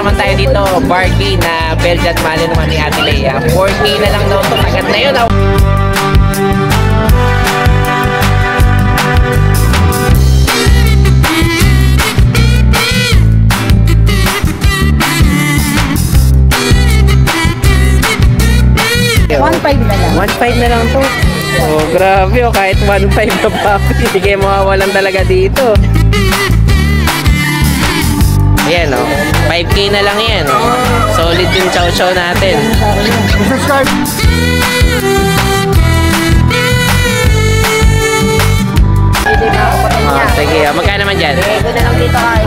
naman tayo dito, bargain na Belgian Malinois ni Ate Lea. 4K na lang daw to. Agad na yun. ah. One five na lang. 1.5 na lang to. Oh, grabe oh. Kahit 1.5 na papi, hindi kayo mawawalan talaga dito. Ayan oh. 5K na lang yan. Solid yung chow chow natin. Subscribe. Oh, sige. Oh, magkano naman dyan? Ito na lang dito kay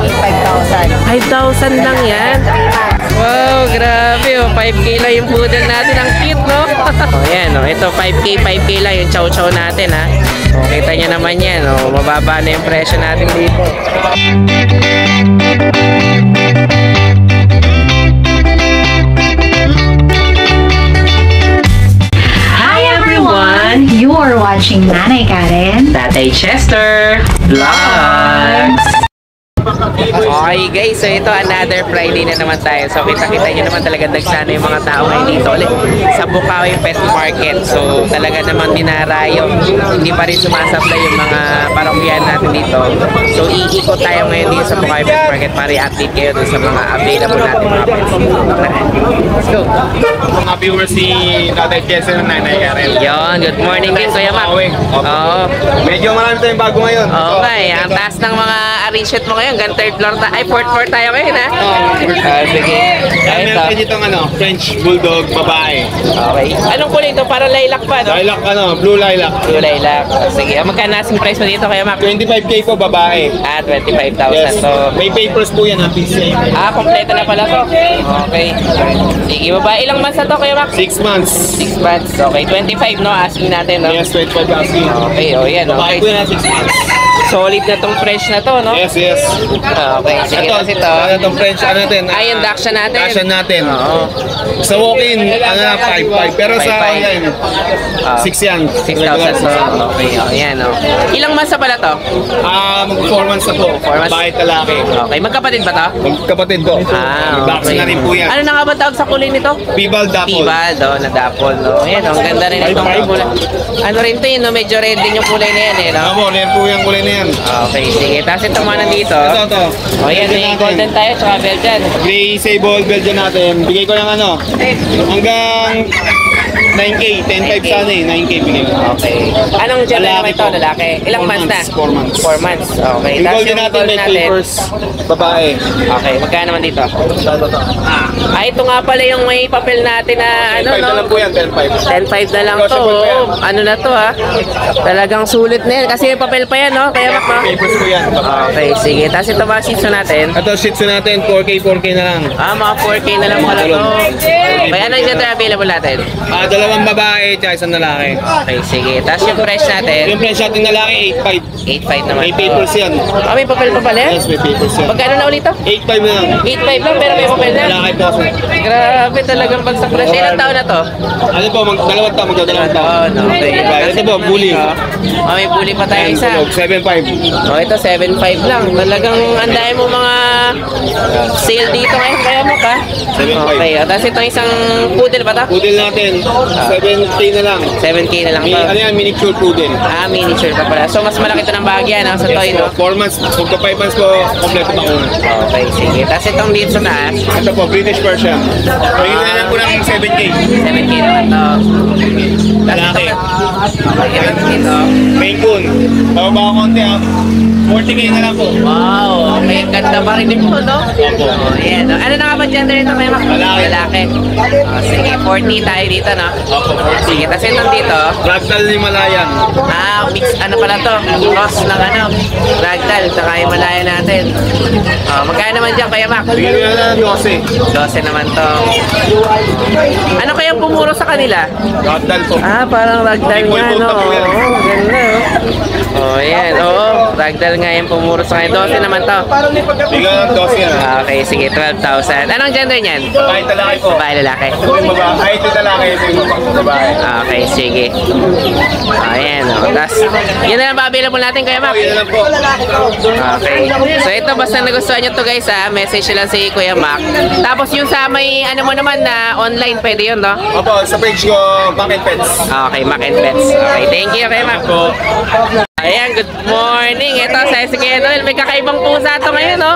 5,000. 5,000 lang yan. 3 months. Wow, grabe oh. 5K lang yung poodle natin. Ang cute, no? oh, yan oh. Ito, 5K, 5K lang yung chow chow natin, ha? Oh, kita nyo naman yan, oh. Mababa na yung presyo natin dito. Chester Vlogs! Okay guys, so ito another Friday na naman tayo. So kita-kita nyo naman talaga nagsana yung mga tao ngayon dito ulit sa Bukawi Pet Market. So talaga naman dinarayo. Hindi pa rin sumasabla yung mga parokyan natin dito. So iikot tayo ngayon dito sa Bukawi Pet Market para i-update kayo dun sa mga available natin mga pets. Let's go! mga viewers si Tatay Jesse ng Nanay Karen. Yon, good morning din Kuya Mac. Oo. Medyo marami tayong bago ngayon. Okay, ang taas ng mga arrangement mo ngayon, hanggang third floor ta ay fourth floor tayo ngayon ha. Ah, sige. Kaya Ito. meron tayo ditong ano, French Bulldog babae. Okay. Anong kulay ito? Para lilac pa, no? Lilac ano, blue lilac. Blue lilac. Ah, Sige. Ah, Magkano asking price mo dito kaya Mac? 25k po babae. Ah, 25,000. Yes. So, May papers po yan, ha, PCA. ah, kompleto na pala to. Okay. Sige, baba. Ilang months na to kaya Mac? 6 months. 6 months. Okay, 25 no? Asking natin, no? Yes, 25 asking. Okay, oh yan. Babae po Okay. yan, 6 months. Solid na tong fresh na to, no? Yes, yes. Ah, Okay, sige. Ito, Tapos ito. ano itong French, ano natin? Ah, yung Daksha natin. Daksha natin. Oo. Sa walk-in, ano na, 5-5. Pero sa 5-5. online, Ah. 6 yan. 6,000 so, okay, oh, yan, oh. Ilang months na pala to? Ah, mag-performance na po. Four months. Babae at lalaki. Okay, magkapatid ba to? Magkapatid ko. Ah, Vaccine na rin po yan. Ano na nga ba tawag sa kulay nito? Pibal Dapol. Tibad, oh, na dapol, no? Ayan, oh, ang ganda rin itong Five, five. kulay. Ano rin to yun, no? Medyo red din yung kulay na yan, eh, no? Ano po, yan po yung kulay na yan. Okay, sige. Tapos ito mga nandito. Ito, ito. Oh, yan, may Belgian golden natin. tayo, tsaka Belgian. Gray Sable Belgian natin. Bigay ko ng ano, hanggang 9K. 10.5 sana eh. 9K bigay ko. Okay. Anong gender Lalaki naman ito, po. lalaki? Ilang Four months na? months, four months. Four months, okay. Yung Tapos golden natin may papers. Babae. Okay, magkano naman dito? Ito, ito, ito. Ah, ito nga pala yung may papel natin na ano, 10.5 no? na lang po yan, 10.5. 10.5 na lang to. Negotiable pa yan. oh. Ano na to ha? Talagang sulit na yan. Kasi may papel pa yan, no? Kaya mak, no? Papers po yan, babae. Okay, sige. Tapos ito ba shih tzu natin? Ito, Shih Tzu natin, 4K, 4K na lang. Ah, mga 4K na lang pala to. Kaya ano yung gender available natin? Ah, dalawang babae, tsaka isang lalaki. Okay, sige. Tapos yung price natin, Yung price natin lalaki, 8.5. 8.5 naman. May papers yan. Ah, may papel pa pala? Yes, may papers yan. Magkano na ulit to? 8.5 na lang. 8.5 lang pero may papel na. Lalaki po. Grabe talagang bagsak presyo. Ilang taon na to? Ano po, mag dalawang taon, magdadalawang taon. taon, okay. Ito po, bully. Oh, may bully pa tayo isa. 7.5. Oh, ito 7.5 lang. Talagang andahin mo mga sale dito ngayon kaya mo ka. 7.5. Okay, oh, tapos itong isang poodle ba to? Poodle natin, 7K na lang. 7K na lang Mi, ano yan, miniature poodle. Ah, miniature pa pala. So, mas malaki ito ng bahagya, no? Sa toy, no? 4 months, magka 5 months po, kompleto pa una. Okay, sige. Tapos itong dito sa taas, Ito po, British Persian. Pagin na lang po ng 7K. 7K naman to. Lalaki. Okay, ito dito. Main Coon. Bababa ko konti ha. 40K na lang po. Wow, okay. Ganda pa rin ito, no? Opo. Oh, no? Ano na nga ba gender ito, Kuya Mac? Lalaki. Lalaki. Oh, sige, 40 tayo dito, no? Opo, 40. Sige, tapos itong dito, Ragdoll Himalayan. ah, mix, ano pala to? Cross ng ano, ragdoll, saka Himalaya natin. Oh, magkano naman dyan, Kuya Mac? Bigyan nyo na lang 12. 12 naman to. Ano kayang pumuro sa kanila? Ragdoll po. Ah, parang ragdoll May nga, no? po. Oo, ganda, oh. Oh, yan. Oo, ragdoll nga yung pumuro sa kanya. 12 naman to. Bigyan ng 12 yan. ah. Okay, sige, 12,000. Anong gender niyan? Kahit lalaki po. Babae, lalaki? Ito yung babae. Lalaki, ito yung babae. Okay, sige. Ayan, o. Tapos, yun na lang ba available natin, Kuya Mac? Okay na lang po. Okay. So, ito, basta nagustuhan nyo to guys, ha? Message nyo lang si Kuya Mac. Tapos, yung sa may, ano mo naman na online, pwede yun, no? Opo, sa page ko, Bucket Pets. Okay, Mac and Pets. Okay, thank you, Kuya Mac. Po. Ayan, good morning. Ito, sa Noel, may kakaibang pusa to ngayon, no?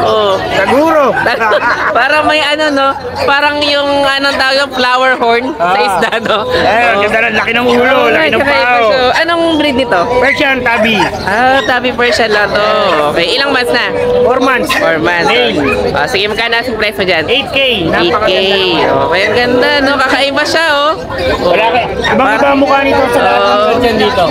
Oh. Siguro. parang may ano, no? Parang yung, anong tawag yung flower horn sa Ah. isda, no? Eh, Oh. ganda laki ng ulo, laki ng pao. siya. Anong breed nito? Persian tabi. Ah, tabi Persian lang to. Okay, ilang months na? 4 months. Four months. Male. Ah, sige, magkano ang price mo dyan? 8K. 8K. Napakaganda. Okay, ang ganda, no? Kakaiba siya, oh. oh. Wala ka. Ibang iba ang mukha nito sa lahat ng Oo. Persian dito.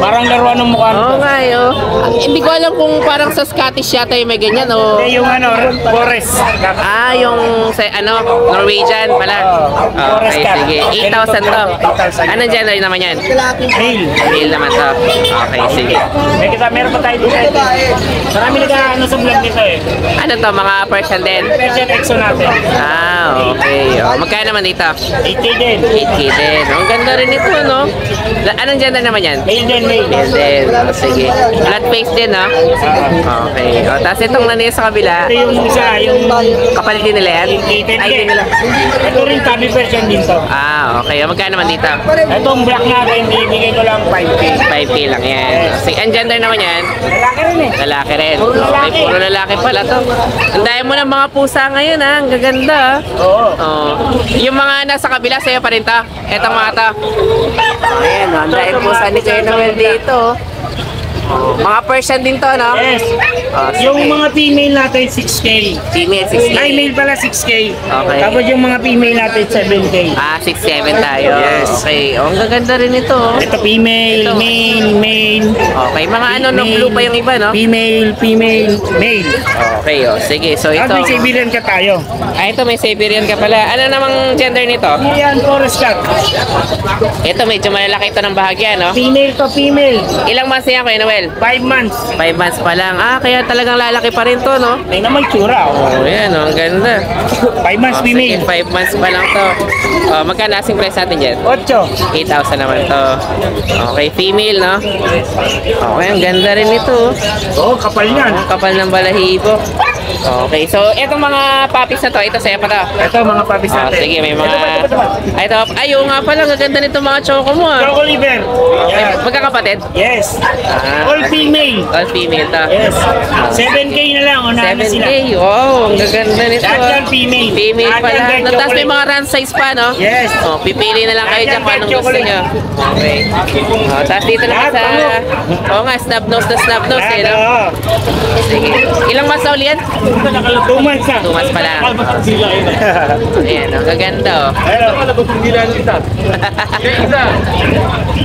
Parang laruan ng mukha nito. Oo nga, eh, oh. Hindi ko alam kung parang sa Scottish yata yung may ganyan, oh. Eh, yung ano, forest. Ah, yung sa ano, Norwegian pala. Okay, sige. 8,000 to. 8,000. Anong gender naman yan? Male. Male naman to. Okay, sige. May kita, meron pa tayo dito. Marami nag-ano sa vlog nito eh. Ano to, mga Persian din? Persian EXO natin. Ah, okay. Oh, magkano naman dito? 8K din. 8K din. Oh, Ang ganda rin ito, no? La- Anong gender naman yan? Male din, Male din. Oh, sige. Flat face din, no? Okay. Oh, tapos itong nanay sa kabila, Ito yung isa, yung kapalit din nila yan? Ay, din nila. Ito rin tabi Persian din to. Ah, okay. Oh, magkano naman dito? Itong black natin, bibigay ko lang 5K. 5K lang yan. Sige, ang gender naman yan? Lalaki rin eh. Lalaki rin. Puro lalaki. Okay, puro lalaki pala to. Ang dami mo ng mga pusa ngayon, ha? Ang gaganda, ha? Oo. Oh. Yung mga nasa kabila, sa'yo pa rin to? Etong mga to? Ayan, oh, ang dahil pusa ni Kuya Noel dito. Mga Persian din to, no? Yes. Sige. Yung mga female natin, 6K. Female, 6K. Ay, male pala 6K. Okay. Tapos yung mga female natin, 7K. Ah, 6'7 tayo. Yes. Okay. Oh, ang gaganda rin ito, oh. Ito female, Ito. male, male. Okay, mga ano, no, Male, blue pa yung iba, no? Female, female, male. Okay, oh. Sige, so At ito. may Siberian ka tayo. Ah, ito may Siberian ka pala. Ano namang gender nito? Yan, forest cat. Ito, medyo malalaki ito ng bahagya, no? Female to female. Ilang months niya, Kuya Noel? 5 months. 5 months pa lang. Ah, kaya talagang lalaki pa rin to, no? May naman tsura. Oh, yan, oh, ang ganda. 5 months Oh, sige, female. 5 months pa lang to. Oh, magkano asking price natin dyan? 8. 8,000 naman to. Okay, female, no? Okay, ang ganda rin ito. Oo, kapal yan. Ang kapal ng balahibo. Okay, so itong mga puppies na to, ito sa'yo pa to. Ito mga puppies Oh, natin. sige, may Ito mga... ba, ito ba, ito ba? Ay, ito. Ay, oo nga pala, ang ganda nito mga choco mo, ah. Choco liver. Okay, Yan. magkakapatid? Yes. Ah, All female. All female to. Yes. 7K na lang. Unahan na sila. 7K, wow, ang gaganda nito. Lahat ah. yan female. Female Lahat pala. yan No, Tapos may chocolate. mga run size pa, no? Yes. Oh, pipili na lang kayo Lahat dyan yan kung anong gusto chocolate. nyo. Okay. Oh, tapos dito naman Lahat sa... bango. Oo nga, snub nose na snub nose, eh, no? Oo. Sige. Ilang months na uli yan? Two months na. Two months pa lang. Ayan, ang gaganda, oh.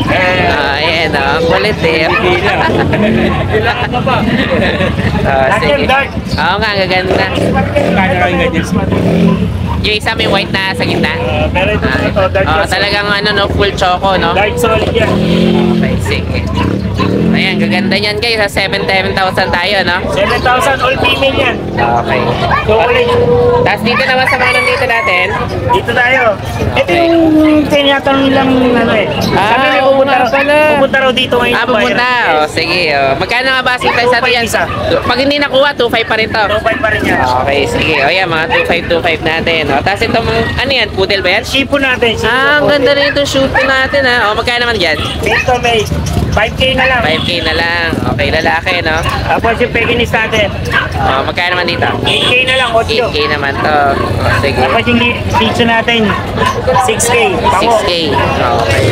Ah, ayan, oh. Ang kulit, eh. Ah, Lahat sige. yan dark. Oo nga, ang gaganda. Kaya kayo ganyan. Yung isa may white na sa gitna. Uh, pero ito, Ah, ito, dark oh, talagang ano no, full choco, no? Dark solid yan. Okay, sige. Ayan, gaganda niyan guys. Sa 7,000 tayo, no? 7,000 all female yan. Okay. Chocolate. Tapos dito naman sa mga nandito natin. Dito tayo. Ito yung tinatanong nilang ano eh. Ah, Sabi may oo pupunta nga raw. pala. Pupunta raw dito ngayon. Ah, pupunta. Oh, sige. Oh. Magkano nga ba asking price natin yan? 2.5 isa. Pag hindi nakuha, 2,500 pa rin to. 2.5 pa rin yan. Okay, sige. O yan, mga 2,525 natin. O, tapos itong, ano yan, poodle ba yan? Shipo natin. Shipo. Ah, ang ganda rin itong shoot natin ha. O, magkano naman dyan? Dito may 5K na lang. 5K na lang. Okay, lalaki, no? Tapos yung Pekinese natin. O, magkano naman dito? 8K na lang. 8 8K naman to. O, sige. Tapos yung dito natin. 6K. Pango. 6K. Okay.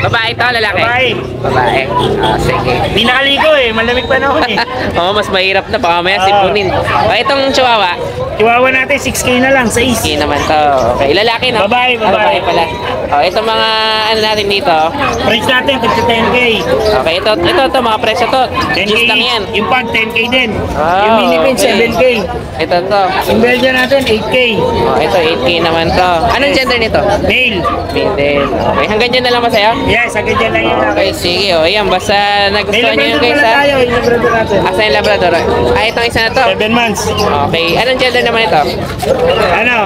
Babae to, lalaki? Babae. Babae. O, sige. Hindi nakaligo eh. Malamig pa na eh. Oo, mas mahirap na. Baka mamaya Ah. sipunin. O, itong chihuahua. Chihuahua natin 6K na lang. 6. 6K naman to. Okay, lalaki, no? Babae, Ah, babae. babae pala. Oh, ito mga ano natin dito. Price natin, tagsa 10K. Okay, ito, ito, ito, mga presyo to. 10K. Juice lang yan. Yung pag 10K din. Oh, yung mini pin okay. 7K. Ito to. Yung Belgian natin 8K. Oh, ito, 8K naman to. Anong gender nito? Male. Middle. Okay, hanggang dyan na lang ba sa'yo? Yes, agad dyan lang yun. Okay, sige. O, yan. Basta nagustuhan nyo May yun labrador guys, pala ha? tayo, yung labrador natin. Asa yung Labrador? Ah, itong isa na to. 7 months. Okay. Anong gender naman ito? Ano?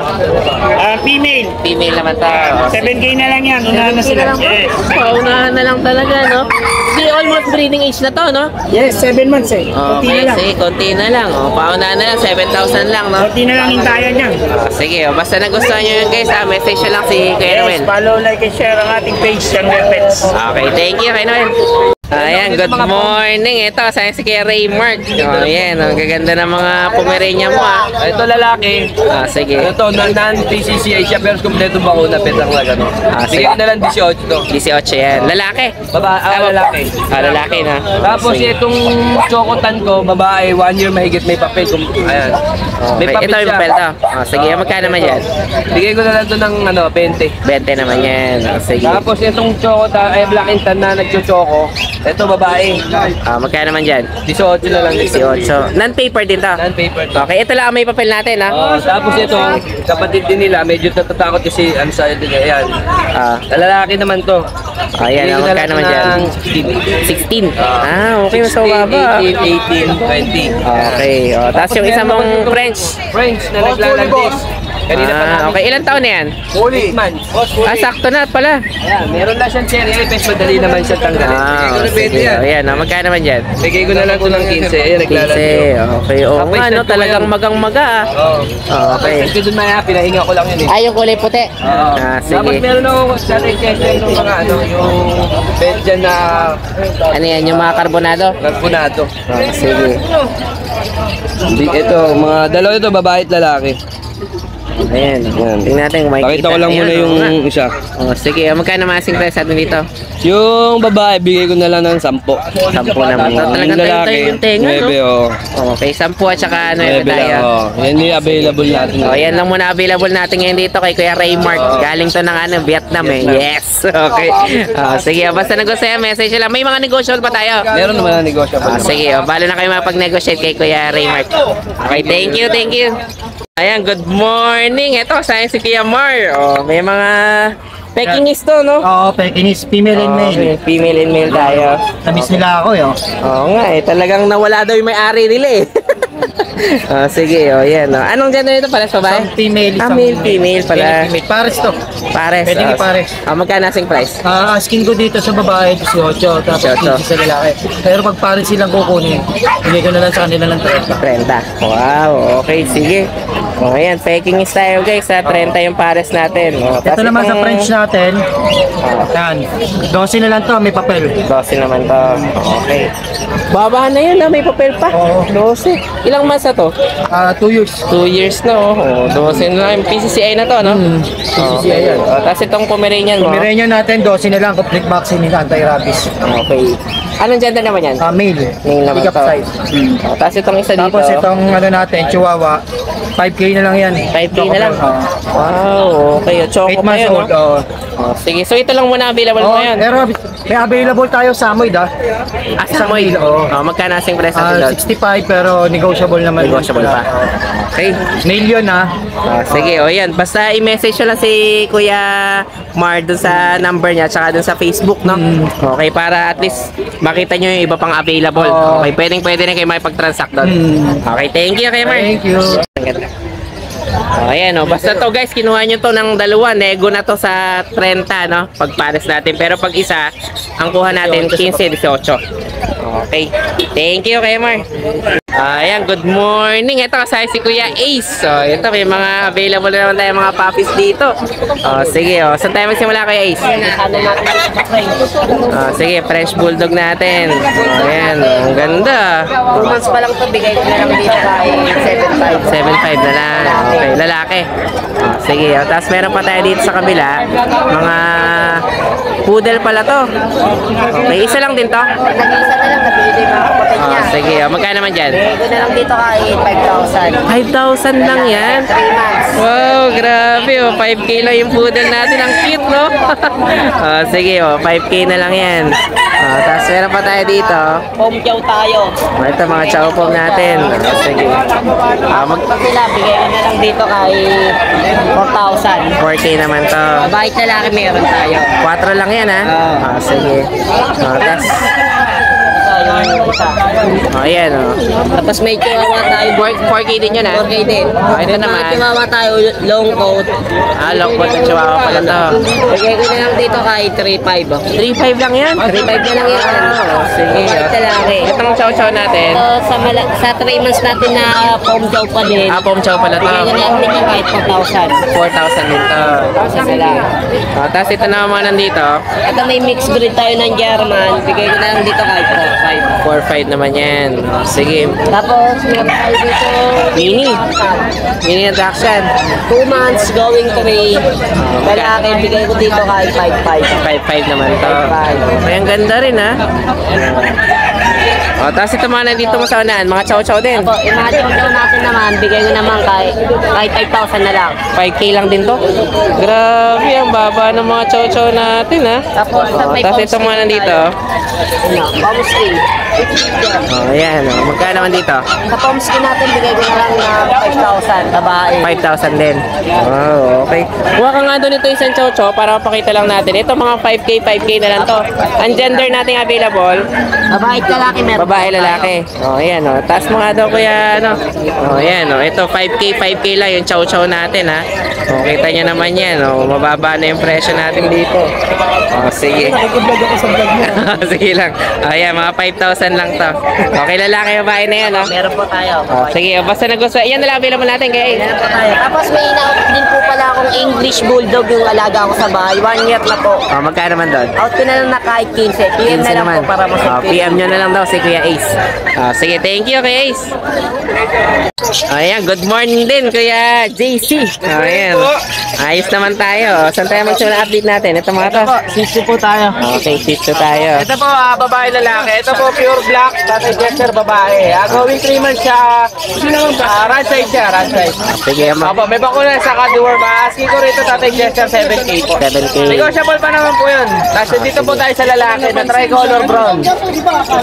Ah, female. Female naman to. 7K na lang yan. Unahan na sila. Yes. Paunahan na lang talaga, no? Di almost breeding age na to, no? Yes, 7 months eh. Kunti Okay, na lang. sige, konti na lang. O, paunahan na lang, 7,000 lang, no? Kunti na lang yung tayo niyan. Ah, sige, o, basta nagustuhan nyo yun, guys, ha? Message nyo lang si Kuya Yes, Noel. follow, like, and share ang ating page, Jungle Pets. Okay, thank you, Kuya Noel. Ayan, good morning. Ito, sa si Kuya Raymark. O, ayan, ang gaganda ng mga Pomeranian mo, ha? Ito lalaki. Ah, sige. Ito, non-PCCI siya pero kompleto bakuna pet ang laga no. Ah, sige. ko na lang 18 to. 18 yan. Lalaki. Baba, ah, lalaki. Ah, lalaki na. Tapos Sige. itong chokotan ko, babae, one year mahigit may papel. Ayan. May papel ito siya. papel to. Ah, sige, magkano naman yan? Bigay ko na lang to ng ano, 20. 20 naman yan. Ah, sige. Tapos itong chokotan, ay black and tan na nagchochoko. Ito babae. Ah, magkano naman dyan? 18 na lang. 18. Non-paper din to. Non-paper to. Okay, ito lang ang may papel natin, ha? Oh, tapos ito, kapatid din nila, medyo natatakot kasi ano sa din ayan. Ah, Lalaki naman to. ayan, Bigay ah, magkano naman dyan? ng 16. 16. Ah, okay, mas 16, mababa. 18, 18, 20. Okay, oh, tapos yung isa mong French. French na naglalagdis. Kanina pa Ah, namin. okay, ilang taon na yan? Eight months. Ah, sakto na pala. Ayan, meron na siyang cherry ipes, madali naman siya tanggalin. Ah, na sige. 20 yan. Oh, yan, ah, magkano naman dyan? Bigay ko na lang ito ng 15. Ayan, 15. naglalagyo. Okay, oo nga, no, talagang yan. magang-maga, ah. Oo. Oh, okay. Kasi doon maya, pinahinga ko lang yun eh. Ah, yung kulay puti. Oo. Ah, Tapos sige. meron ako sa requestion ng mga ano, yung Belgian na Ano yan, yung mga karbonado? nagpunado. Ah, sige. Ito, mga dalawa ito, babae at lalaki. Ayan. Tingnan natin kung makikita. Pakita ko lang Ayan, muna yung nga. isa. Oh, sige, magkano masing price natin dito? Yung babae, bigay ko na lang ng 10. Sampu naman. Yung Talagang tayo tayo yung tenga, no? 9, oh. Okay, sampu at saka ano 9 yun lang, tayo. oh. Yan yung available natin. Oh, yan lang muna available natin ngayon dito kay Kuya Raymark. Galing to ng ano, Vietnam eh. Yes. Okay. Oh, sige, basta nag-usaya, message lang. May mga negotiable pa tayo. Meron naman na negosyo Ah, sige, oh, na kayo mapag-negotiate kay Kuya Raymark. Okay, thank you, thank you. Ayan, good morning. Ito, sayang si Kuya Mar. Oh, may mga Pekingis to, no? Oo, Pekingese, female and male. Okay, female and male tayo. Namiss nila ako yun. Oo nga eh, talagang nawala daw yung may-ari nila eh. oh, sige, oh, yan. Oh. Anong gender ito pala sa babae? Isang female, Ah, isang male, female pala. Female, Pares to. Pares. Pwede oh. pares. Ah, magkano asking price? Ah, asking ko dito sa babae, 18, tapos 18. 15 sa lalaki. Pero pag pares silang kukunin, bigay ko na lang sa kanila ng 30. 30. Wow, okay, sige. O, oh, ayan, peking is tayo guys, ha? 30 yung pares natin. Oh, Ito naman sa French natin, Oh, yan, 12 na lang to, may papel. 12 naman to. Okay. Baba na yun, ha? may papel pa. Oo. 12. Ilang months na to? Ah, 2 years. 2 years na, oh. oh 12 na lang. PCCI na to, no? Hmm, PCCI yan. Oh, tapos itong Pomeranian mo. Pomeranian natin, 12 na lang, complete vaccine nila, anti-rabies. Okay. Anong gender naman yan? Ah, male, Male naman pick up to. size. Oh, tapos itong isa dito. Tapos itong ano natin, Chihuahua, 5K na lang yan. 5K na lang. Oo. Wow, okay. Choco 8 pa months yun, old, no? oo. Oh, sige, so ito lang muna available Oh, ngayon. pero may available tayo sa Amoy da. Ah, isang Samoy. male, oo. Oh, magkano asing price Ah, natin doon? 65 pero negotiable naman. Negotiable pa. Okay. Male yun ha. Ah, sige, o yan. Basta i-message nyo lang si Kuya Mar dun sa number niya tsaka dun sa Facebook, no? Okay, para at least makita nyo yung iba pang available. Oo. Okay, pwedeng pwede na kayo makipag-transact doon. Mm. Okay, thank you, Mar. Thank you. Ang ganda. Oh, ayan, oh. Basta to guys, kinuha nyo to ng dalawa. Nego na to sa 30, no? Pagpares natin. Pero pag isa, ang kuha natin 15, 18. Okay. Thank you, Kuya Ayan, good morning. Ito kasaya si Kuya Ace. So, ito may mga available na naman tayo mga puppies dito. Oh, sige, oh. Saan tayo magsimula Kuya Ace? Oh, sige, French Bulldog natin. Ayan, ang ganda. 2 months pa lang to, bigay ko na lang dito kay 7.5. 7.5 na lang. Okay, lalaki. Sige. Oh. Tapos meron pa tayo dito sa kabila. Mga poodle pala to. Okay, isa lang din to. Nag-iisa na lang, nabili niya. Oh, sige. Oh. Magkano naman dyan? Ito na lang dito kay 5,000. 5,000 lang yan. 3 months. Wow, grabe oh. 5K lang yung poodle natin. Ang cute, no? oh, sige, oh. 5K na lang yan. Oh, tapos meron pa tayo dito. Home chow tayo. Ito mga chow pom natin. Oh, sige. Ah, mag Pag bigay ko na lang dito kay 4,000. 4K naman to. Babae at lalaki meron tayo. 4 lang yan, ha? Ah, sige. Oh, tapos, Ito, yung isa. Oh, ayan, oh. Tapos may chihuahua tayo. 4, 4K din yun, ha? 4K din. Oh, ito May naman. mga chihuahua tayo, long coat. Ah, lockbot ng chihuahua pala to. Bigay ko na lang dito kay 3,500. oh. 3.5 lang yan? 3,500 na lang yan. Oh, sige. Babae at lalaki. Itong chow-chow natin. So, sa, mala- sa 3 months natin na home chow pa din. Ah, pom chow pala to. Bigay ko na lang dito kahit 4,000. 4,000 din to. Sige lang. Oh, tapos ito naman nandito. Ito may mixed breed tayo ng German. Bigay ko na lang dito kahit 4,500. 4.5 naman yan. Oh, sige. Tapos, meron tayo dito. Mini. Mini attraction. 2 months going 3. Lalaki, bigay ko dito kahit 5,500. 5.5 naman to. Ay, ang ganda rin ha. Oh, tapos ito mga nandito mo sa unahan, mga chow-chow din. Apo, imagine ko natin naman, bigay ko naman kahit, kahit 5,000 na lang. 5K lang din to. Grabe, ang baba ng mga chow-chow natin ha. Tapos, Oh, may tapos ito mga nandito. Ano, palm skin. Oh, ayan. Oh. Magkano naman dito? Sa palm skin natin, bigay ko na lang na 5,000, babae. 5,000 din. Oh, okay. Kuha ka nga doon ito isang chow-chow para mapakita lang natin. Ito mga 5K, 5K na lang to. Ang gender nating available, Babae at lalaki meron. Babae, lalaki. Oh, ayan oh. Tapos mga daw kuya, ano. Oh, ayan oh. Ito 5K, 5K lang yung chow-chow natin ha. Oh, kita nyo naman yan. Oh, mababa na yung presyo natin dito. Oh, sige. sige lang. Oh, ayan, mga 5,000 lang to. Okay, lalaki, babae na yan, oh. Meron po tayo. Oh, sige, oh, basta nagustuhan. Yan na lang available natin, guys. Meron po tayo. Tapos may ina-out din po pala akong English Bulldog yung alaga ko sa bahay. One year na po. Oh, magkano naman doon? Out ko na lang na kahit 15. PM na lang po para Oh, masagpit. PM nyo na lang daw si Kuya Ace. Oh, sige, thank you, Kuya Ace. Ayan, good morning din, Kuya JC. Oh, ayan. Ayos naman tayo. Saan tayo magsimula update natin? Ito mga to. Sisi po tayo. Okay, sisto tayo. Ito po, ah, babae lalaki. Ito po, pure black. Tatay Jester, babae. Ah, going 3 months siya. Uh, run side siya, run side. Sige, ma- Opo, may bakuna sa Cadwar. Asking ko rito, Tatay Jester, 7K po. 7K. Negotiable pa naman po yun. Tapos dito po tayo sa lalaki na tricolor brown.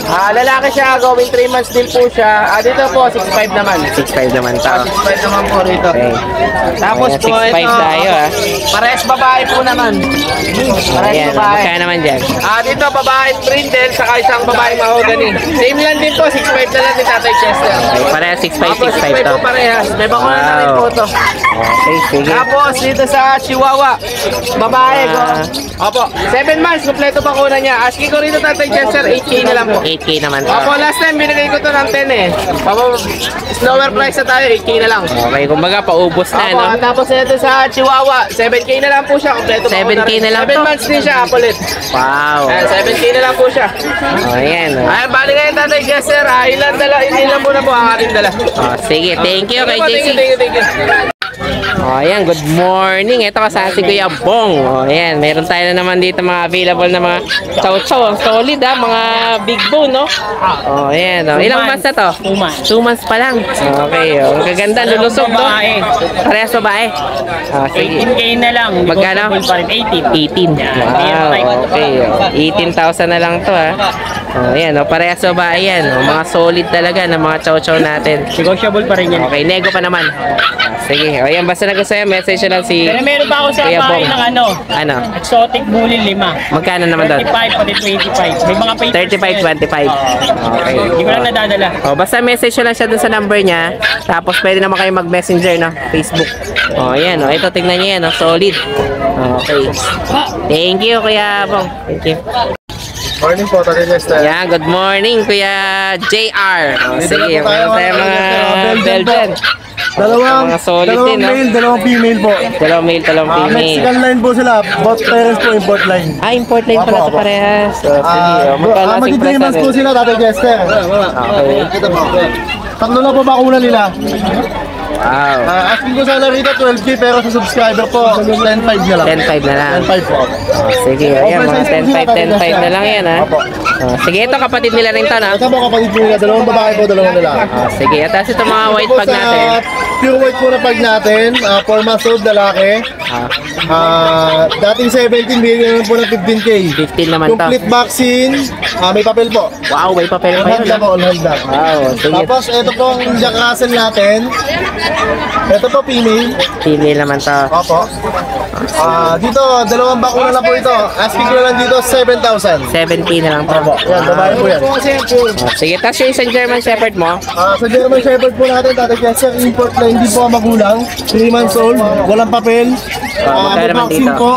Ah, lalaki siya, going 3 months din po siya. Ah, dito po, 6'5 naman. 6.5 naman to. Ah, 6'5 naman po rito. Okay. Tapos Ayan, po, 6'5 ito, tayo, ah. Parehas babae po naman. Parehas Ayan, babae. magkano naman dyan? Ah, dito babae brindle saka isang babae mahogany. Same lang din po, 6'5 na lang ni Tatay Chester. Okay, pareha 6.5, Apo, 6.5 6'5 to. po parehas. May bakuna na rin Wow. po to. Okay, sige. Tapos dito sa Chihuahua, babae ko. Ah. Opo, 7 months, kompleto bakuna niya. Asking ko rito Tatay Chester, 8K na lang po. 8K naman to. Opo, last time binigay ko to ng 10 eh. Opo, slower price na tayo, 8K na lang. Okay, kumbaga paubos na, Opo, no? at tapos ito sa Chihuahua, 7K na lang po siya. Kompleto 7K na lang 7 to? months din siya, Apolit. Wow. Ayan, 7K na lang po siya. Oh, ayan. oh. Ay, bali ngayon tatay Jester, ah, ilan dala, ilan muna po ang ating dala. Oh, sige, thank you kay Thank you, JC. thank you, thank you. Oh, ayan, good morning. Ito kasama si Kuya Bong. Oh, ayan, meron tayo na naman dito mga available na mga chow-chow. Solid ha, mga big bone, no? Oh, ayan. Oh. Ilang months na to? Two months. Two months pa lang. Okay. Ang gaganda, lulusog, no? Babae. Parehas babae. Oh, sige. 18K na lang. Magkano? Negotiable pa rin. 18. 18. Wow, okay. oh. 18,000 na lang to ha. Oh, ayan, oh, parehas babae yan. Oh, mga solid talaga ng mga chow-chow natin. Negotiable pa rin yan. Okay, nego pa naman. Sige, o yan, basta nagustuhan, message nyo lang si Pero meron pa ako sa Kuya bahay Bong. ng ano, Ano? exotic bully 5. Magkano naman doon? 35 pati 25. May mga papers 35, 25. Okay. Hindi ko lang nadadala. O, basta message nyo lang siya dun sa number niya. Tapos pwede naman kayo mag-messenger, no? Facebook. O, yan, o. Ito, tingnan niyo yan, o. Solid. Okay. Thank you, Kuya Bong. Thank you. Morning po, Tatay Lester. Yan, good morning, Kuya JR. O, Dito sige, na po tayo, meron tayo mga mga Belgian Belgian. Dalawang, Mga solid dalawang din, no? male, dalawang female po. Dalawang male, dalawang Ah, female. Mexican line po sila. Both parents po import line. Ah, import line pala opo. parehas. So, sige, Ah, oh, magkano ah, asking magti price months po natin? sila, Tatay Jester. Okay. Tatlo na po bakuna nila. Wow. Ah, asking ko sana rito 12K pero sa subscriber po 10.5 na lang. 10.5 na lang. 10.5 po. Oh, sige, ayan, mga 10.5, 10.5 na lang yan, ha? Oh, sige, ito kapatid nila rin to, no? Ito po kapatid nila, dalawang babae po, dalawang lalaki. Oh, sige, at ito mga white pag natin. Sa pure white po na pag natin, 4 months old lalaki. Ah, Ah, dating 17, bigyan naman po ng 15K. 15 naman to. Complete vaccine, ah, may papel po. Wow, may papel All pa yun, ha? po, all hand na. Wow, sige. Tapos ito po ang Jack Russell natin. Ito po female. Female naman to. Opo. Ah, dito, dalawang bakuna na po ito. Asking ko na lang dito, 7,000. 7K na lang to. Yan, babae po yan. Oh, sige, tapos yung isang German Shepherd mo, Ah, sa German Shepherd po natin, Tatay Chester, import na hindi po magulang. 3 months old, walang papel. Ah, magkano may vaccine dito? po.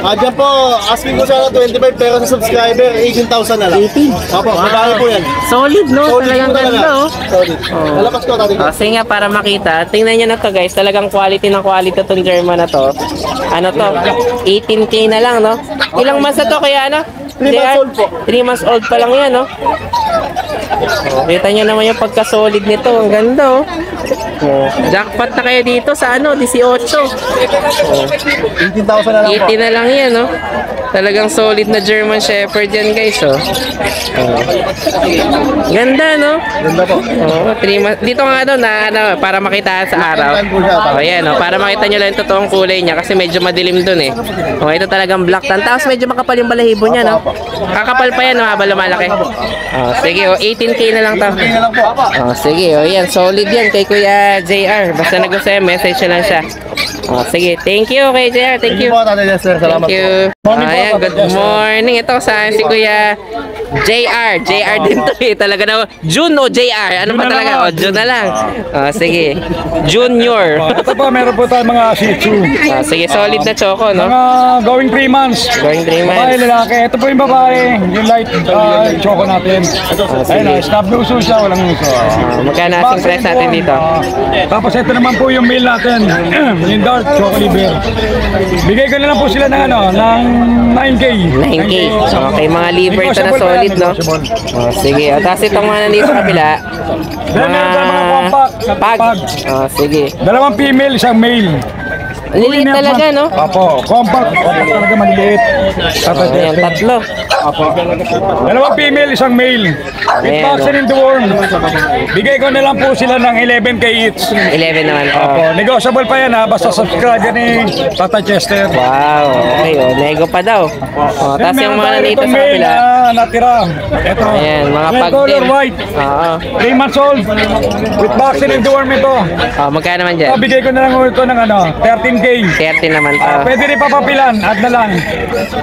Ah, dyan po, asking ko sana 25 pero sa subscriber, 18,000 na lang. 18? Opo, babae po yan. solid, no? Solid Talagang po talaga. ganda, oh. Solid. Lalabas ko, Tatay Oh, Chester. sige nga para makita. Tingnan nyo na to guys. Talagang quality ng quality tong German na to. Ano to? 18k na lang, no? Ilang months na to kaya ano? Three months old po. 3 months old pa lang yan, no? Oh, kita nyo naman yung pagka-solid nito. Ang ganda, oh. Oh, jackpot na kayo dito sa ano, 18. 18,000 na lang po. 80 na lang yan, no? Talagang solid na German Shepherd yan, guys, oh. Oh. Ganda, no? Ganda po. Oo, three months. Dito nga ano, na, ano, para makita sa araw. Po. Oh, yan, oh, para makita nyo lang yung totoong kulay niya kasi medyo madilim dun eh. Oh, ito talagang black tan. Tapos medyo makapal yung balahibo niya, no? Kakapal pa yan, no, habang lumalaki. Oh, sige, oh, 18k na lang to. Tingnan na lang po. Oh, sige, oh, yan, solid yan kay Kuya JR. Basta yan, message lang siya. Oh, sige, thank you kay JR, thank Thank you you. po, Tatay Chester. Salamat Thank po. you. Po, Ayan, good morning. Ito sa si Kuya JR. JR din to eh. Talaga na. June o JR? Ano ba talaga? O, June na lang. Oh, sige. Junior. Ito po, meron po tayong mga Shih Tzu. Oh, sige, solid na choco, no? Mga going 3 months. Going 3 Babae, months. lalaki. Ito po yung babae, yung light uh, choco natin. Ayun na, snap na uso siya, walang uso. Oh, magkano asing price natin dito? Ah, tapos ito naman po yung male natin, yung dark choco liver. Bigay ko na lang po sila ng ano, ng 9K. 9K. Okay, mga liver ito na solid, no? Oh, sige. O, tapos itong mga nandito sa kabila. Mga pag. Oh, sige. Dalawang female, isang male. Liliit talaga, no? Opo, compact. Compact talaga maliliit. Oh, Tapos ayan, tatlo. Dalawang female, isang male. With Ayan, vaccine oh. in the worm. Bigay ko na lang po sila ng 11k each. 11 naman. Opo, negotiable pa yan ha, basta subscribe yan ni Tata Chester. Wow, okay. O, nego pa daw. O, Then, tapos yung mga tayo nandito ditong sa male kabila. na natira. Ito. Ayan, mga pag color white. Oo. 3 months old. With vaccine in the worm ito. Oh, magkano naman dyan? Ah, bigay ko na lang ito ng ano, 13k. 30 naman to. Ah, pwede rin papapilan, add na lang.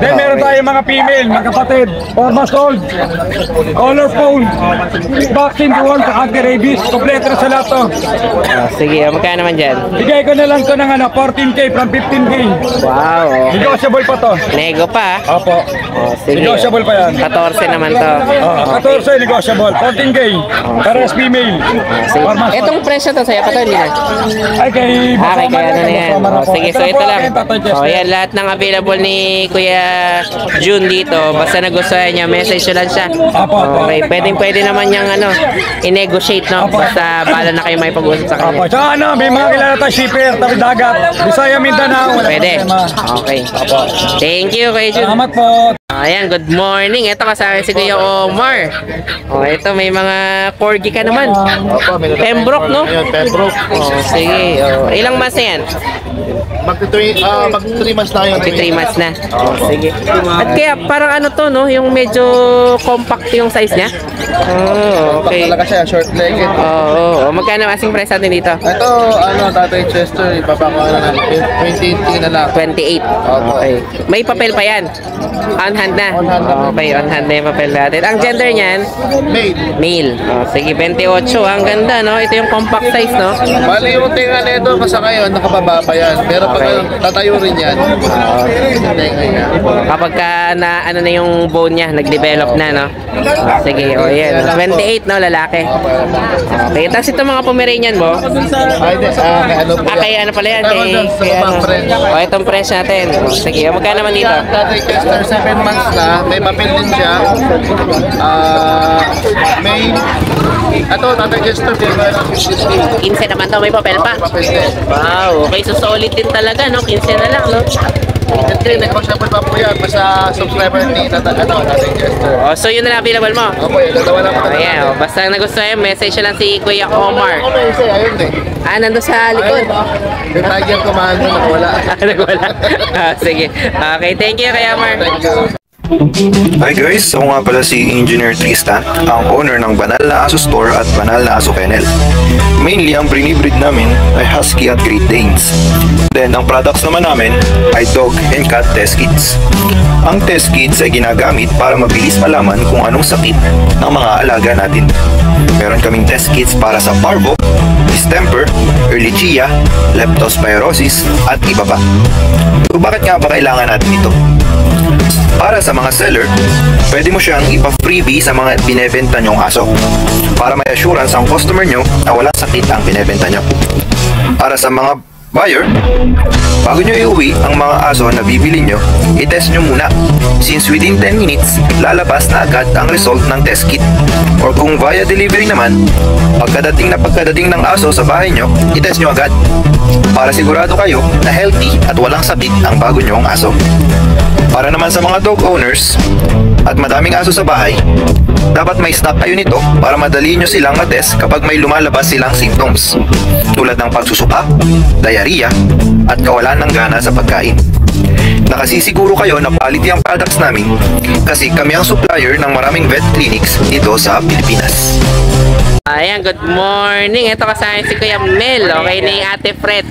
Then meron tayo mga female, mga kapatid, 4 months old, colorful, vaccine to worm, anti-rabies, kompleto sa lahat to. Oh, sige, o, magkano naman dyan? Bigay ko na lang to ng ano, 14k from 15k. Wow, oh. Negotiable pa to. Nego pa. Opo. Oh, sige. Negotiable pa yan. 14 naman to. Ah, 14 negotiable, 14k. Pares female. Sige. Months old. Itong presyo to sa'yo pa to, hindi na. Ay, kay Ah, kay kaya ano na yan. Oh. Sige, so ito lang. Chester. Oh, yan, lahat ng available ni Kuya June dito. Basta nagustuhan niya, message nyo lang siya. Okay, pwedeng pwede naman niyang ano, i-negotiate, no? Basta bala na kayo may pag-uusap sa Opo, kanya. tsaka ano, may mga kilala tayo shipper, tabi dagat, Bisaya, Mindanao. Pwede. Okay. Thank you, Kuya June. Salamat po. Ayan, good morning. Ito kasama si Kuya Omar. Oh, ito may mga corgi ka naman. Opo, tayo- Pembroke, no? Ayun, Pembroke. Oh, sige. Oh, ilang months na yan? Mag 3 ah, mag 3 months na yun. 3 months na. Oh, sige. At kaya parang ano to, no? Yung medyo compact yung size niya. Oh, okay. Talaga siya, short legged. Oo, oh, oh, Magkano asing price natin dito? Ito, ano, Tatay Chester, ibabako na lang. 28 na lang. 28. Okay. May papel pa yan. On hand na. Na. Okay, on hand na yung papel natin. Ang gender niyan, Made. male. Oh, sige, 28. Ang ganda, no? Ito yung compact size, no? Bali yung tinga nito, basta kayo, nakababa pa yan. Pero pag Okay. tatayo rin yan. Yung tenga niya. Kapag ka na ano na yung bone niya, nag-develop na, no? Oh, sige, oh, yan. 28, no? Lalaki. Okay, tapos ito mga Pomeranian mo. Ay, di, ah, kay ano po Ah, kay ano pala yan? Kay, Meron dun sa kay ano? friend. Oh, itong press natin. Oh, sige, magkano naman dito? Tatay Chester, 7 months na, may papel din siya. Ah, may, ito, tatay Jester, din ba ng 15K? 15 naman to, may papel pa. Din. Wow, okay, so solid din talaga, no? 15 na lang, no? Hindi, negotiable pa po yan. Basta subscriber ni Tata, ano, tatay Jester. Oh, so yun na lang available mo. Opo, yung dalawa lang po. Ayan, oh, basta nagustuhan, message na lang si Kuya Omar. Ako ayun eh. Ah, nandun sa likod. Yung tiger ko mahal mo, nakawala. Ah, nagwala. Ah, sige. Okay, thank you, Kuya Omar. Thank you. Hi guys, ako nga pala si Engineer Tristan, ang owner ng Banal na Aso Store at Banal na Aso Kennel. Mainly, ang brinibreed namin ay Husky at Great Danes. Then, ang products naman namin ay Dog and Cat Test Kits. Ang test kits ay ginagamit para mabilis malaman kung anong sakit ng mga alaga natin. Meron kaming test kits para sa parvo, distemper, ehrlichia, leptospirosis, at iba pa. So, bakit nga ba kailangan natin ito? Para sa mga seller, pwede mo siyang ipa-freebie sa mga binebenta nyong aso para may assurance ang customer nyo na walang sakit ang binebenta nyo. Para sa mga buyer, bago nyo iuwi ang mga aso na bibili nyo, i-test nyo muna. Since within 10 minutes, lalabas na agad ang result ng test kit. Or kung via delivery naman, pagkadating na pagkadating ng aso sa bahay nyo, i-test nyo agad. Para sigurado kayo na healthy at walang sakit ang bago nyong aso. Para naman sa mga dog owners at madaming aso sa bahay, dapat may stock kayo nito para madali nyo silang matest kapag may lumalabas silang symptoms tulad ng pagsusuka, diarrhea, at kawalan ng gana sa pagkain. Nakasisiguro kayo na quality ang products namin kasi kami ang supplier ng maraming vet clinics dito sa Pilipinas. Ayan, good morning. Ito kasama si Kuya Mel, okay, ni Ate Fred.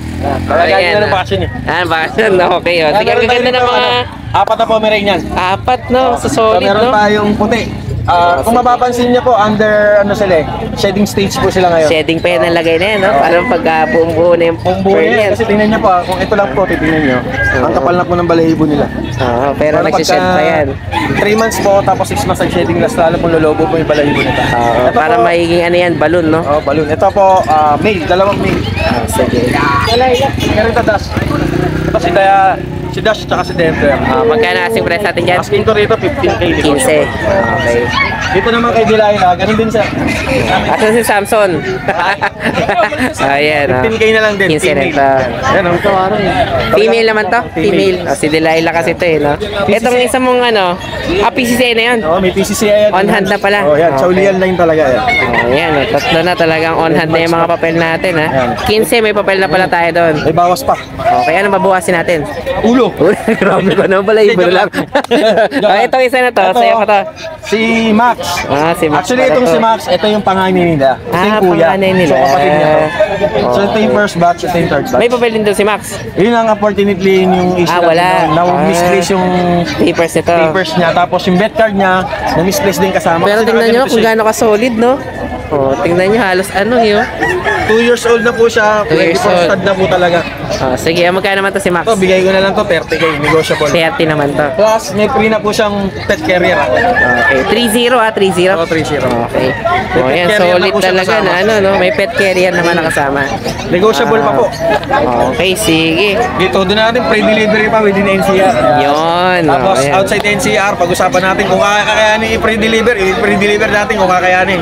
Ayan, ano ah. bakasyon niya? Ah, bakasyon, okay. Oh. Sige, ang gaganda ng mga Apat na Pomeranian. apat, no? Sa So, solid, meron no? tayong puti. Ah, kung mapapansin niyo po, under ano sila eh, shedding stage po sila ngayon. Shedding pa yan ang lagay na yan, no? Parang pagka buong-buo na yung Kung buo yan, kasi tingnan niyo po, ah, kung ito lang po, titingnan niyo, ang kapal na po ng balahibo nila. Oo, pero Pero nagsished pa yan. 3 months po, tapos 6 months ang shedding last, lalo po lolobo po yung balahibo nila. Oo, Ito para po, magiging ano yan, balloon, no? Oh, balloon. Ito po, ah, male, dalawang male. Ah, sige. Meron ito Dash. Ito si, Daya, si Dash tsaka si Denver. Ah, magkano asing price natin dyan? Asking ko rito 15k. 15. Okay. Dito naman kay Delilah, ganun din siya. Asan si Samson? Ayan, oh. 15k na lang din. 15 na female. ito. Yan, ang tawaran. Female naman to? Female. Oh, si Delilah kasi ito eh, no? Itong isa mong ano, ah, PCCA na yun. Oo, may PCCI yan. On hand na pala. Oh, yan. Okay. Chaulian line talaga yan. Oh, yan, oh, tatlo na talagang on hand na yung mga papel natin, ha? 15 may papel na pala tayo doon. May bawas pa. Okay, ano babawasin natin? Ulo. Grabe ko naman pala, iba na lang. ah, itong isa na to, Ito, sa'yo ko to. Si Max. Ah, si Max Actually, itong to. si Max, ito yung panganay nila. Ito Ah, yung kuya. panganay nila. So, kapatid niya to. Oh. So, ito yung first batch, ito yung third batch. May papel din doon si Max. Yun ang unfortunately yung issue Ah, wala. na misplace Ah. yung Papers nito. papers niya. Tapos yung bet card niya, na misplace din kasama. Pero tingnan nyo kung gaano ka solid, no? Oh, tingnan nyo halos ano yun. 2 years old na po siya. Two Ready years for old. stud na po talaga. Oh, sige, magkano naman to si Max? Ito, bigay ko na lang to 30k, negotiable. 30 naman to. Plus, may free na po siyang pet carrier. ah. Okay, 3-0 ah, 3-0. Oo, 3-0. Okay. Oh, yan, solid talaga na ano, no? May pet carrier naman nakasama. Negotiable pa po. Okay, sige. Dito, doon natin pre-delivery pa within NCR. Yun. Tapos oh, outside NCR, pag-usapan natin kung kakayanin i-pre-deliver, i-pre-deliver natin kung kakayanin.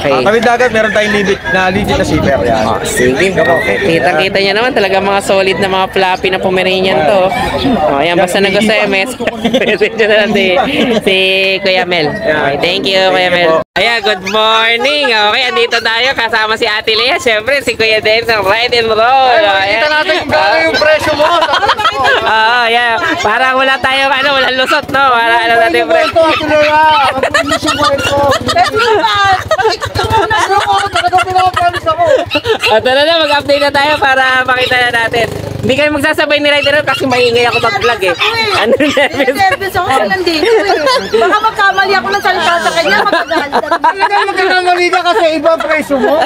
Okay. Tawid dagat, meron tayong legit na legit na shipper. Yan. Oh, sige. Okay. Kita-kita nyo naman talaga mga solid na mga floppy na Pomeranian to. Oh, yan, basta nagustuhan MS. Message na lang si, si Kuya Mel. Okay, thank you, Kuya Mel. Ayan, good morning. Okay, andito tayo kasama si Ate Lea. Siyempre, si Kuya Dave ng Ride and Roll. Ayan. natin kung gaano yung presyo mo. Oo, yeah. Parang wala tayong ano, walang lusot, no? Para ano natin, pre. At ano na, mag-update na tayo para makita na natin. Hindi kayo magsasabay ni Rider kasi maingay ako mag-vlog eh. Ano nervous? Nervous ako nandito eh. Baka magkamali ako ng salita sa kanya, magagalit. Magkamali ka kasi iba presyo mo.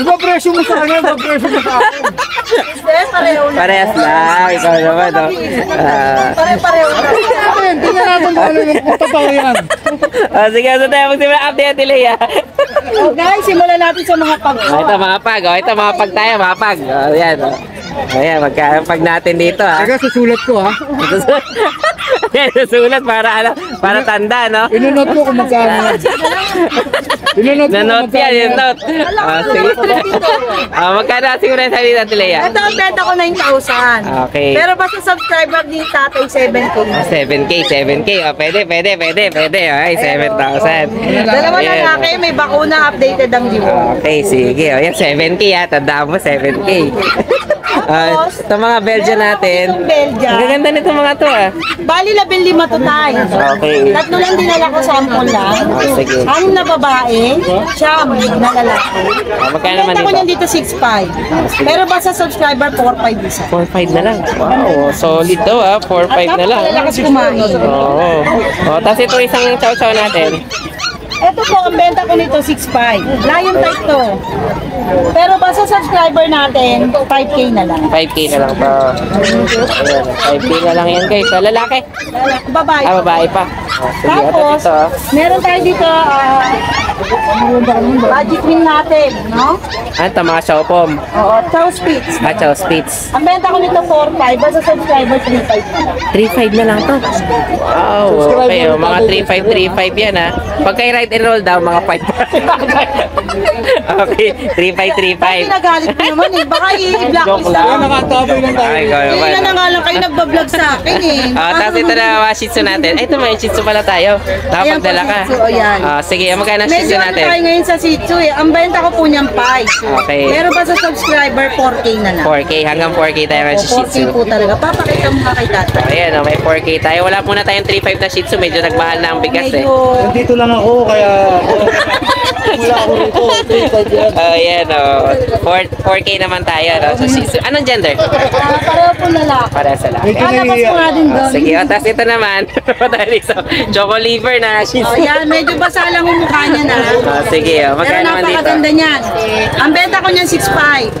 Iba presyo mo sa kanya, iba presyo mo sa akin. Pareho na. Parehas lang. Ikaw naman, no? Pare-pareho na. Hindi na natin kung ano yung totoo yan. Sige, so tayo magsimula update Ate Lea. Oh, guys, simulan natin sa mga pag Oh, ito mga pag, oh, ito mga pag tayo, mga pag. Oh, yan, oh. Ayan, magka pag natin dito, ah. Teka, susulat ko ha. Sulat para ano, para tanda, no? Inunod ko kung magkano. Inunod ko kung Na-note yan, yung magkano. note. Ah, sige. Ah, magkano siguro sa dito, Tilea? Ito ang benta ko 9,000. Okay. Pero basta subscriber ni tatay 7K. 7K, 7K. Oh, pwede, pwede, pwede, pwede. Okay, 7,000. Dalawa Ayan. lalaki, may bakuna updated ang liwa. Okay, sige. O yan, 7K ha. Tandaan mo, 7K. Ah, sa mga Belgian natin. Belgian. Ang gaganda nito mga to ah. Bali, labing lima to tayo. Okay. Tatlo lang dinala ko sample lang. Oh, sige. Anim na babae, siyam na lalaki. Ah, magkano naman Benta ko dito? niyan dito 6.5. Pero basta subscriber 4.5 isa. 4-5 na lang. Wow, solid daw ah. 4-5 na lang. At napakalakas kumain. Oo. Oh, tapos ito isang chow-chow natin. Ito po, ang benta ko nito 6.5. Lion type to. Pero basta subscriber natin, 5K na lang. 5K na lang to. Ayan, 5K na lang yan guys. Sa lalaki. Babae. Ah, babae pa. Oh, sige, ito Tapos, dito ah. meron tayo dito, ah, magic wing natin, no? Ano to, mga showpom? Oo, chow spits. Ah, chow spits. Ang benta ko nito 4.5, basta subscriber 3.5. 3.5 na lang to. Wow, okay. Oh, mga 3.5, 3.5 yan ah. Pag kay ride and roll daw, mga 5. okay, 3.5, 3.5. Pinagalit ko naman eh, baka i-blacklist lang. ako. Nakataboy lang tayo. Ilan na nga lang kayo nagbablog sa akin eh. Ah, tapos ito na mga shih tzu natin. Ay, ito may shih tzu pala tayo. Nakapagdala ka. Ayan po, Shih Tzu, o yan. Ah, sige, magkano ang shih tzu ano natin? tayo ngayon sa Shih Tzu eh. Ang benta ko po niyan 5. Okay. Pero ba sa subscriber, 4K na lang. 4K, hanggang 4K tayo ng shih 4K tzu. po talaga. Papakita mo nga kay tatay. Ayan, oh, may 4K tayo. Wala muna tayong 3.5 na shih tzu. Medyo nagmahal na ang bigas eh. Medyo... Dito lang ako, kaya... Wala ako rito. Oh, ayan, oh. 4, 4K naman tayo, no? So, shih tzu. Anong gender? Ah, pareho po lalaki. Para sa lahat. Medyo Lalabas ko nga din Oh, doon. sige, oh, tapos ito naman. Dahil sa choco liver na shih Oh, tzu. yan, medyo basa lang ang mukha niya na. Ah, sige, oh, Pero magkano naman dito? napakaganda niyan. Ang benta ko niyan 6.5.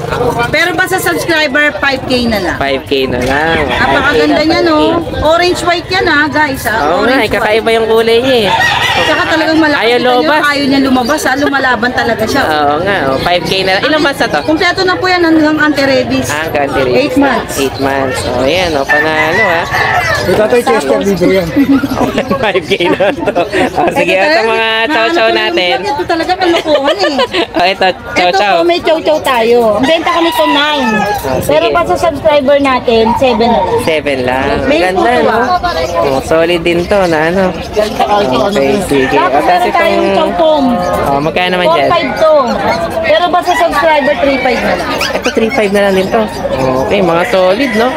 Pero basta subscriber, 5K na lang. 5K na lang. Napakaganda 5K na, niya, no? 5K. Orange white yan, ha, guys, ha? Oo nga, eh, Orange kakaiba yung kulay niya eh. Tsaka talagang malaki. Ayaw niyo, lumabas. Ayaw niya lumabas, ha? Lumalaban talaga siya. Oo nga, oh, 5K na lang. Ilang months na to? Kompleto na po yan hanggang anti-rabies. Ah, country Eight months. 8 months. Oh, yan. Oh, panalo ah. May tatay Chester libre yan. 5K na to. Oh, sige, Ito ito mga chow-chow natin. Vlog, Ito talaga kalokohan eh. Oh, ito, Ito chow-chow. po, may chow-chow tayo. Ang benta ko nito 9. Ah. Pero pa sa subscriber natin, 7 na lang. 7 lang. May Ganda, puto, no? Oh, solid din to na ano. Okay, sige. Tapos meron tayong itong... chow-pom. Oh, magkano naman dyan? 4.5 to. Pero ba sa subscriber, 3.5 na lang. Ito 3.5 na lang din to. Okay, mga solid, no?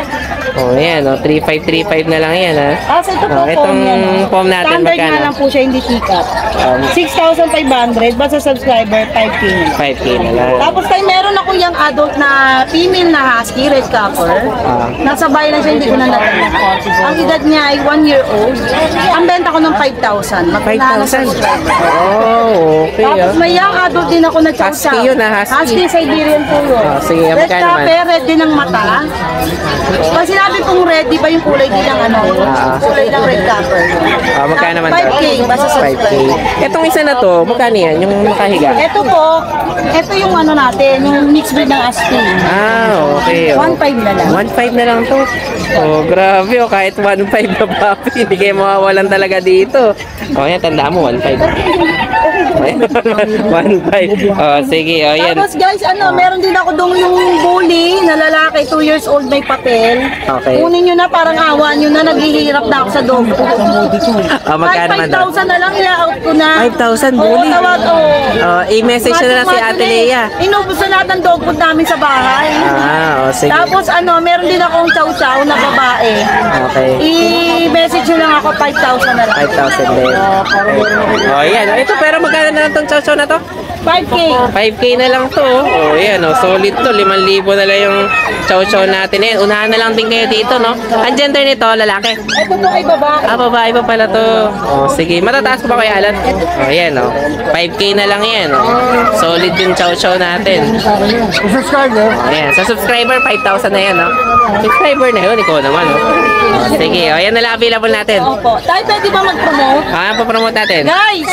Oh, yan, oh. 3.5, 3.5 na lang yan, ha? Tapos ito po, Oh, itong foam yan. foam natin, Standard magkano? nga lang po siya, hindi tikat. Um, 6,500, basta subscriber, 5K na lang. 5K na lang. Tapos tayo meron ako yung adult na female na husky, red copper. Ah. Nasa bahay lang siya, hindi ko na natanong. Ang edad niya ay 1 year old. Ang benta ko ng 5,000. Magkano 5,000? Oh, okay, Tapos ah. may young adult din ako na chow Husky yun, ah, husky. Husky Siberian po yun. Ah, sige, red magkano red din ang mata. Pag sinabi pong red, di ba yung kulay din ng ano? Ah. Kulay ng red copper. Ah, magkano naman to? 5K, basta sa 5K. Itong isa na to, magkano yan? Yung nakahiga? Ito po, ito yung ano natin, yung mixed breed ng Aspen. Ah, okay. Oh. 1.5 na lang. 1.5 na lang to. Oh, grabe oh. Kahit 1.5 na papi, hindi kayo mawawalan talaga dito. Oh, yan. Tandaan mo, 1.5. 1.5. Oh, sige. Oh, yan. Tapos guys, ano, meron din ako doon yung bully na lalaki, 2 years old, may papel. Okay. Kunin nyo na, parang awa nyo na, naghihirap na ako sa dog. Oh, magkano naman to? 5,000 na lang, i-out ko na. 5,000 Oo, bully? tawag, oo. Oh, i-message na lang si Ate Lea. Inubos na lahat ng dog food namin sa bahay. Ah, oh, sige. Tapos ano, meron din akong chow-chow na babae. Okay. I-message nyo lang ako 5,000 na lang. 5,000 din. Oh, yan. Oh, ito, pero magkano na lang tong chow-chow na to? 5K. 5K na lang to. Oh, yan. Oh, solid to. 5,000 na lang yung chow-chow natin. Eh, unahan na lang din kayo dito, no? Ang gender nito, lalaki. Ito po ay babae. Ah, babae pa pala to. Oh, sige. Matataas pa ba kaya, Alan? Oh, yan, oh. 5K na lang yan, oh. Solid yung chow-chow natin. Subscribe, no? Ayan, sa subscriber, 5,000 na yan, no? Subscriber na yun, ikaw naman, no? Oh, sige, o yan na lang available natin. Opo. Tayo pwede ba mag-promote? Ah, papromote natin. Guys,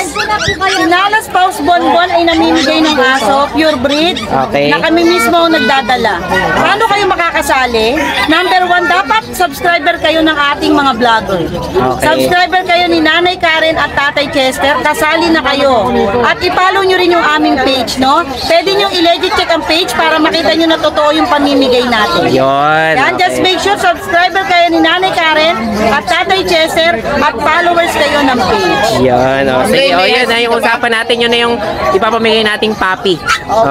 si Nalas Paus Bonbon ay namimigay ng aso, pure breed, Okay. na kami mismo ang nagdadala. Paano kayo makakasali? Number one, dapat subscriber kayo ng ating mga vlogger. Okay. Subscriber kayo ni Nanay Karen at Tatay Chester, kasali na kayo. At i-follow nyo rin yung aming page, no? Pwede nyo i-legit check ang page para makita nyo na totoo yung pamimigay natin. Yun. Yan, just okay. make sure subscriber kayo ni Nanay Karen at Tatay Chester at followers kayo ng page. Yun, o. Sige, o yun na yung usapan natin. Yun na yung ipapamigay nating papi.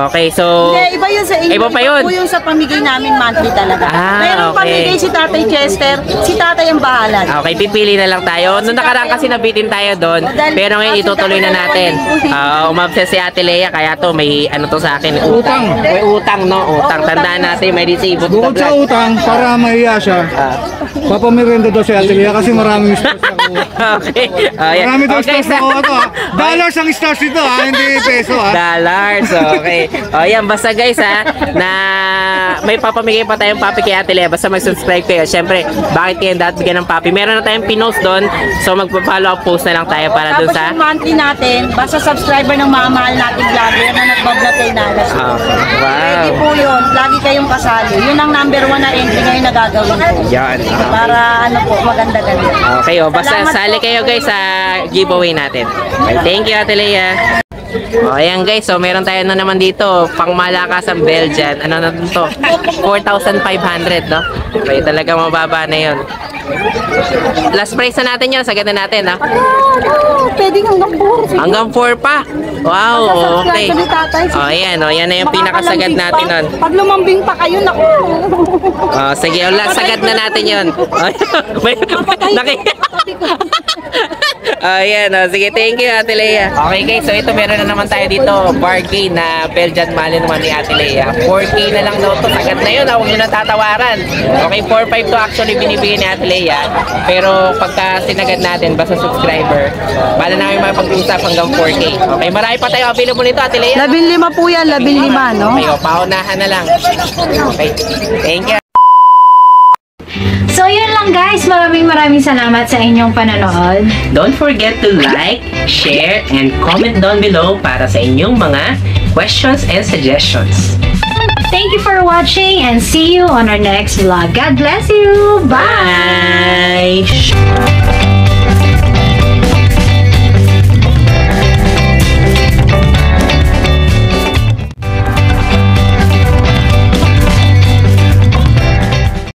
Okay, so... Hindi, iba yun sa inyo. Iba pa yun. po yung sa pamigay namin monthly talaga. Ah, Merong okay. pamigay si Tatay Chester, si Tatay ang bahala. Okay, pipili na lang tayo. Noong nakaraan kasi nabitin tayo doon, pero ngayon itutuloy na natin. Uh, umabses si Ate Lea, kaya to may ano to sa akin, utang. May utang, no? Utang. Tandaan natin, may receipt. Bukod sa utang, para mahiya siya, papamirenda daw si Ate Lea kasi maraming. Okay. Oh, yeah. Marami daw okay, stars ako ito ha. Dollars ang stars ito ha, hindi peso ha. Dollars, okay. O yan, basta guys ha, na may papamigay pa tayong papi kay Ate Lea. Basta mag-subscribe kayo. Siyempre, bakit kayo dapat bigyan ng papi? Meron na tayong pinost doon. So magpa-follow up post na lang tayo para doon Tapos sa... yung monthly natin, basta subscriber ng mga mahal nating vlogger na nagbablog kay Nalas. Pwede Wow. po yun. Lagi kayong kasali. Yun ang number one na entry ngayon na gagawin ko. Yan. Okay. Para ano po, maganda-ganda. Okay, o. Basta Salamat sali kayo guys sa giveaway natin. Thank you Ate Lea. O, ayan guys, so meron tayo na naman dito, pang malakas ang Belgian. Ano na to? 4,500, no? Okay, talaga mababa na yun. Last price na natin yun, sagad na natin, ha? Oh, pwede hanggang buhos. Hanggang 4 pa. Wow, okay. O, ayan, o, yan na yung pinakasagad natin nun. Pag lumambing pa kayo, naku. Oh, sige, o, last sagad na natin yun. Naki... Ayan, oh, sige, thank you, Ate Lea. Okay guys, so ito meron na naman tayo dito, bargain na Belgian Malin naman ni Ate Lea. 4K na lang daw to, sagad na yun, ah, huwag nyo na tatawaran. Okay, 4.5 to actually binibigay ni Ate Lea. Pero pagka sinagad natin, basta subscriber, bala namin makapag-usap hanggang 4K. Okay, marami pa tayo available nito, Ate Lea. Labing lima po yan, labing lima, no? Okay, oh, paunahan na lang. Okay, thank you. So yun lang guys, maraming maraming salamat sa inyong panonood. Don't forget to like, share, and comment down below para sa inyong mga questions and suggestions. Thank you for watching and see you on our next vlog. God bless you! Bye! Bye!